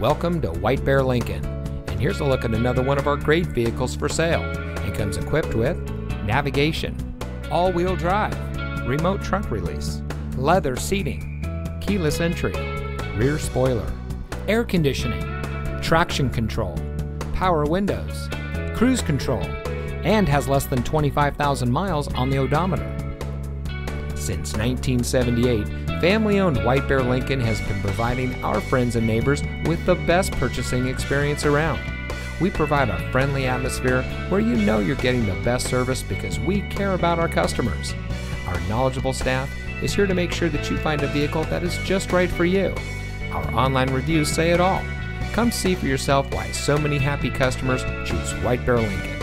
Welcome to White Bear Lincoln. And here's a look at another one of our great vehicles for sale. It comes equipped with navigation, all wheel drive, remote trunk release, leather seating, keyless entry, rear spoiler, air conditioning, traction control, power windows, cruise control, and has less than 25,000 miles on the odometer. Since 1978, family owned White Bear Lincoln has been providing our friends and neighbors with the best purchasing experience around. We provide a friendly atmosphere where you know you're getting the best service because we care about our customers. Our knowledgeable staff is here to make sure that you find a vehicle that is just right for you. Our online reviews say it all. Come see for yourself why so many happy customers choose White Bear Lincoln.